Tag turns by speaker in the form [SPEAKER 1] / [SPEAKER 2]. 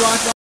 [SPEAKER 1] rock